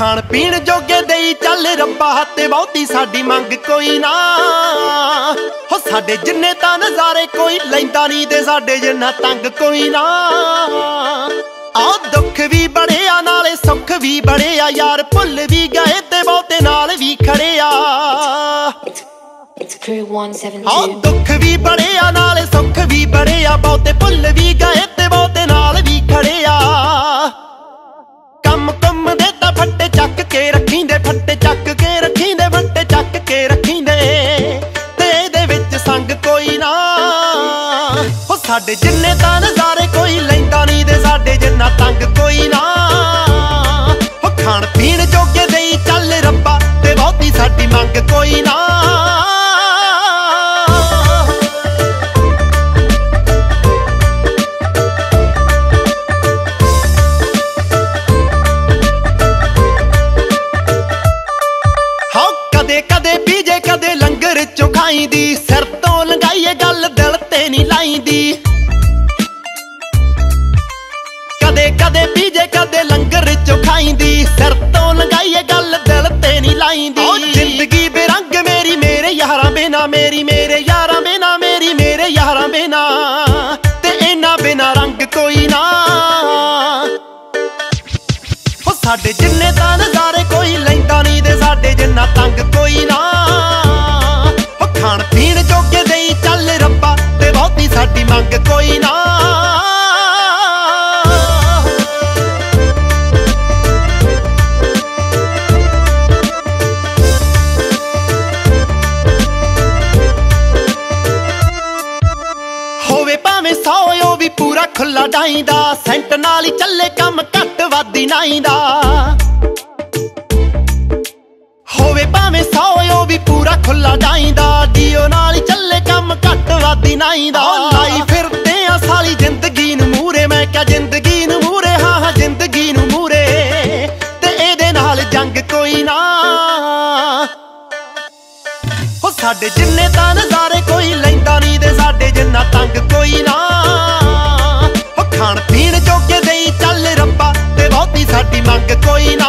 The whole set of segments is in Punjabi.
ਖਾਣ ਪੀਣ ਜੋਗੇ ਦੇਈ ਚੱਲ ਰੱਬਾ ਤੇ ਬਹੁਤੀ ਸਾਡੀ ਮੰਗ ਕੋਈ ਨਾ। ਹੋ ਸਾਡੇ ਜਿੰਨੇ ਤਾਂ ਨਜ਼ਾਰੇ ਕੋਈ ਲੈਂਦਾ ਨਹੀਂ ਤੇ ਸਾਡੇ ਜਿੰਨਾ ਤੰਗ ਕੋਈ ਨਾ। ਆ ਦੁੱਖ ਵੀ ਬੜੇ ਆ ਨਾਲੇ ਸੁੱਖ ਵੀ ਬੜੇ ਆ ਯਾਰ ਭੁੱਲ ਵੀ ਗਏ ਤੇ ਬਹੁਤੇ ਨਾਲ ਵੀ ਖੜੇ ਆ ਆ 172. ਦੁੱਖ ਵੀ ਬੜੇ ਆ ਨਾਲੇ ਸੁੱਖ ਵੀ ਬੜੇ ਆ ਬਹੁਤੇ ਰੱਖੀਂਦੇ ਚੱਕ ਕੇ ਰੱਖੀਂਦੇ, ਫੱਟੇ ਚੱਕ ਕੇ ਰੱਖੀਂਦੇ। ਤੇ ਇਹਦੇ ਵਿੱਚ ਸੰਗ ਕੋਈ ਨਾ। ਉਹ ਸਾਡੇ ਜਿੰਨੇ ਤਾਂ ਨਜ਼ਾਰੇ ਕੋਈ ਲੈਂਦਾ ਨਹੀਂ ਤੇ ਸਾਡੇ ਜਿੰਨਾ ਤੰਗ ਕੋਈ ਨਾ। ਉਹ ਖਾਣ ਪੀਣ ਜੋਗੇ ਦੇਈ ਚੱਲ ਰੱਬਾ ਤੇ ਬਹੁਤੀ ਸਾਡੀ ਮੰਗ ਕੋਈ ਨਾ। ਕਦੇ ਕਦੇ ਪੀਜੇ ਕਦੇ ਲੰਗਰ ਚੋਂ ਖਾਈਂਦੀ ਸਿਰ ਤੋਂ ਲੰਗਾਈਏ ਗੱਲ ਦਿਲ ਤੇ ਨਹੀਂ ਲਾਈਂਦੀ। ਓ ਜ਼ਿੰਦਗੀ ਬੇਰੰਗ ਮੇਰੀ ਮੇਰੇ ਯਾਰਾਂ ਬਿਨਾ ਮੇਰੀ ਮੇਰੇ ਯਾਰਾਂ ਬਿਨਾ ਮੇਰੀ ਮੇਰੇ ਯਾਰਾਂ ਬਿਨਾ। ਤੇ ਇਹਨਾਂ ਬਿਨਾ ਰੰਗ ਕੋਈ ਨਾ। ਹੋ ਸਾਡੇ ਜਿੰਨੇ ਤਾਂ ਨਜ਼ਾਰੇ ਕੋਈ ਲੈਂਦਾ ਨਹੀਂ ਦੇ ਸਾਡੇ ਜਿੰਨਾ ਤੰਗ ਕੋਈ ਨਾ। ਹੋ ਖਾਣ ਪੀਣ ਜੋਗੇ ਵੀ ਪੂਰਾ ਖੁੱਲਾ ਡਾਈਂਦਾ ਸੈਂਟ ਨਾਲ ਹੀ ਚੱਲੇ ਕੰਮ ਘੱਟ ਵਾਦੀ ਨਾਈਂਦਾ ਹੋਵੇ ਭਾਵੇਂ ਸੌ, ਉਹ ਵੀ ਪੂਰਾ ਖੁੱਲਾ ਡਾਈਂਦਾ ਡੀਓ ਨਾਲ ਹੀ ਚੱਲੇ ਕੰਮ ਘੱਟ ਵਾਦੀ ਨਾਈਂਦਾ ਲਾਈ ਫਿਰਦੇ ਆ ਸਾਲੀ ਜ਼ਿੰਦਗੀ ਨੂੰ ਮੂਰੇ। ਮੈਂ ਕਿਹਾ, ਜ਼ਿੰਦਗੀ ਨੂੰ ਮੂਰੇ। ਹਾਂ ਹਾਂ, ਜ਼ਿੰਦਗੀ ਨੂੰ ਮੂਰੇ। ਤੇ ਇਹਦੇ ਨਾਲ ਜੰਗ ਕੋਈ ਨਾ। ਹੋ ਸਾਡੇ ਜਿੰਨੇ ਤਾਂ ਨਜ਼ਾਰੇ ਕੋਈ ਲੈਂਦਾ ਨਹੀਂ ਤੇ ਸਾਡੇ ਜਿੰਨਾ ਤੰਗ ਕੋਈ ਨਾ। ਖਾਣ ਪੀਣ ਜੋਗੇ ਦੇਈ ਚੱਲ ਰੱਬਾ, ਤੇ ਬਹੁਤੀ ਸਾਡੀ ਮੰਗ ਕੋਈ ਨਾ।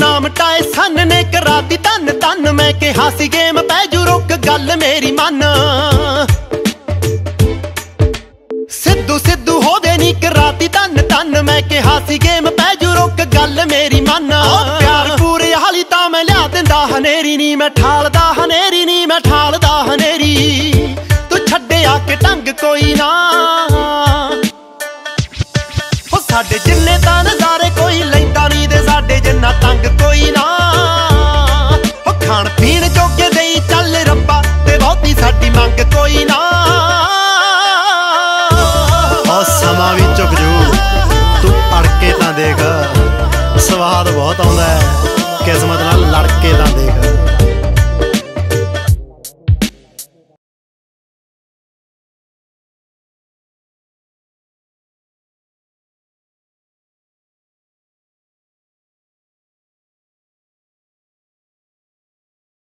ਨਾਮ ਟਾਏ ਸੰਨ ਨੇ ਕਰਾਤੀ ਤਨ ਤਨ ਮੈਂ ਕਿਹਾ ਸੀ, ਗੇਮ ਪੈ ਜੂ, ਰੁਕ ਗੱਲ ਮੇਰੀ ਮੰਨ। ਮੈਂ ਕਿਹਾ ਸੀ ਗੇਮ ਪੈ ਜੂ, ਰੁਕ ਗੱਲ ਮੇਰੀ ਮੰਨ। ਪਿਆਰ ਪੂਰੇ ਹਾਲੀ ਤਾਂ ਮੈਂ ਲਿਆ ਦਿੰਦਾ, ਹਨੇਰੀ ਨਹੀਂ ਮੈਂ ਠਾਲਦਾ, ਹਨੇਰੀ ਨਹੀਂ ਮੈਂ ਠਾਲਦਾ, ਹਨੇਰੀ। ਤੂੰ ਛੱਡਿਆ ਕਿ ਢੰਗ ਕੋਈ ਨਾ। ਉਹ ਸਾਡੇ ਜਿੰਨੇ ਤਾਂ Wat dan de